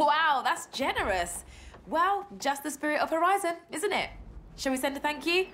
Wow, that's generous. Well, just the spirit of Horizon, isn't it? Shall we send a thank you?